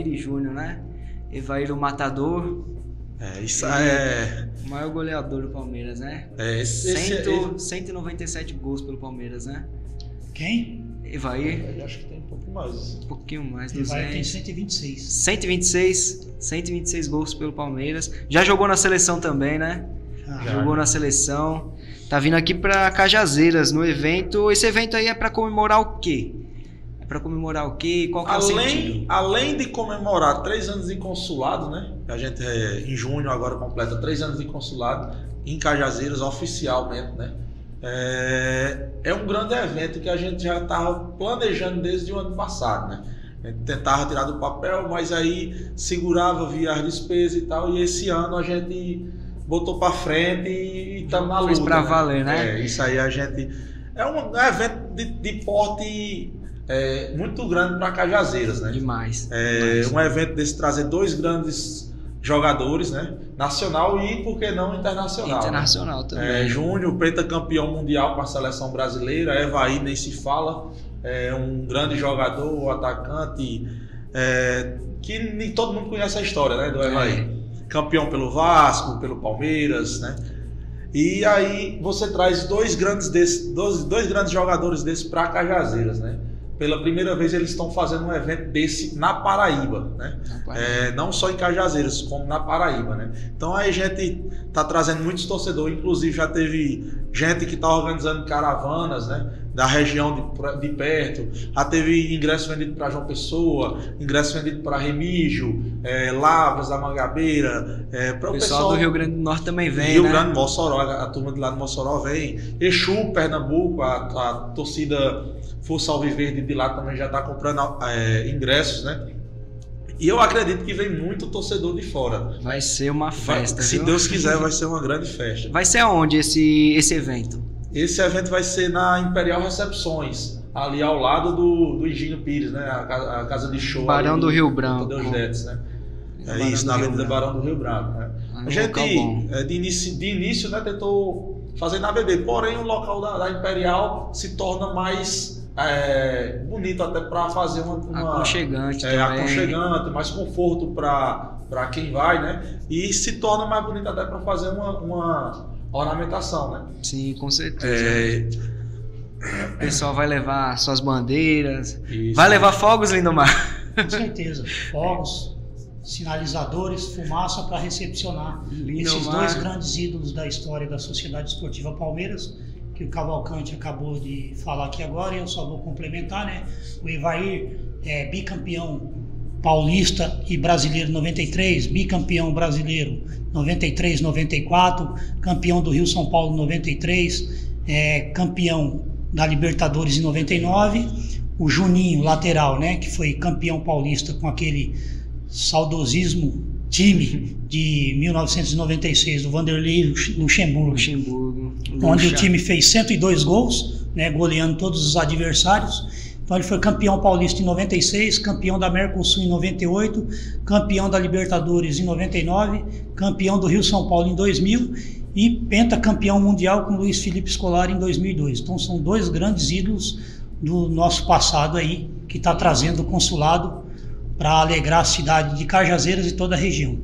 Evair Júnior, né? Evair o Matador. É, isso é. O maior goleador do Palmeiras, né? é esse, Cento, esse, 197 gols pelo Palmeiras, né? Quem? Evair, Eu acho que tem um pouco mais. um pouquinho mais, Ele vai tem 200. 126. 126, 126 gols pelo Palmeiras. Já jogou na seleção também, né? Ah, Já. Jogou na seleção. Tá vindo aqui pra Cajazeiras no evento. Esse evento aí é pra comemorar o quê? Pra comemorar o quê? Qual que é o Além, sentido? além de comemorar três anos de consulado, né? A gente é, em junho agora completa três anos de consulado em Cajazeiras oficialmente, né? É, é um grande evento que a gente já estava planejando desde o ano passado, né? A gente tentava tirar do papel, mas aí segurava via as despesas e tal. E esse ano a gente botou para frente e estamos na luta. Fez pra né? valer, né? É, isso aí a gente. É um, é um evento de, de porte é, muito grande para Cajazeiras, né? Demais. É demais. um evento desse trazer dois grandes jogadores, né? Nacional e, por que não, internacional. Internacional né? também. É, Júnior, pentacampeão mundial com a seleção brasileira. Evaí nem se fala. É um grande jogador, atacante, é, que nem todo mundo conhece a história, né? Do Evaí. Campeão pelo Vasco, pelo Palmeiras, né? E aí você traz dois grandes desses, dois, dois grandes jogadores desses para Cajazeiras, né? Pela primeira vez eles estão fazendo um evento desse na Paraíba, né? É, não só em Cajazeiras, como na Paraíba, né? Então aí a gente tá trazendo muitos torcedores, inclusive já teve gente que tá organizando caravanas, né? Da região de, de perto, já teve ingresso vendido para João Pessoa, ingresso vendido para Remígio, é, Lavras, da Mangabeira, é, O o pessoal, do Rio Grande do Norte também vem, Rio né? Grande, Mossoró, a turma de lá de Mossoró vem. Exu, Pernambuco, a, a torcida Força Alviverde de lá também já está comprando é, ingressos, né? E eu acredito que vem muito torcedor de fora. Vai ser uma Vai- festa, se viu? Deus quiser, vai ser uma grande festa. Vai ser aonde esse, esse evento? Esse evento vai ser na Imperial Recepções, ali ao lado do, do Higínio Pires, né? A, a casa de show. Barão ali do Rio Branco. Deus Detes, né? É Barão isso, do na Avenida. Barão do Rio Branco, né? Ah, A gente, é, de início, de início né, tentou fazer na BB, porém o local da, da Imperial se torna mais é, bonito até para fazer uma, uma Aconchegante é, também. aconchegante, mais conforto para quem vai, né? E se torna mais bonito até para fazer uma, uma ornamentação, né? Sim, com certeza. É, O pessoal vai levar suas bandeiras. isso. Vai levar fogos, Lindomar? Com certeza. Fogos, sinalizadores, fumaça para recepcionar esses Lindomar. dois grandes ídolos da história da Sociedade Esportiva Palmeiras, que o Cavalcante acabou de falar aqui agora, e eu só vou complementar, né? O Evair é bicampeão paulista e brasileiro 93, bicampeão brasileiro 93, 94, campeão do Rio São Paulo 93, é, campeão da Libertadores em 99, o Juninho, lateral, né, que foi campeão paulista com aquele saudosismo time de 1996 do Vanderlei Luxemburgo, Luxemburgo. Onde o time fez 102 gols, né, goleando todos os adversários. Então ele foi campeão paulista em 96, campeão da Mercosul em 98, campeão da Libertadores em 99, campeão do Rio São Paulo em 2000 e pentacampeão mundial com Luiz Felipe Scolari em 2002. Então são dois grandes ídolos do nosso passado aí que está trazendo o consulado para alegrar a cidade de Cajazeiras e toda a região.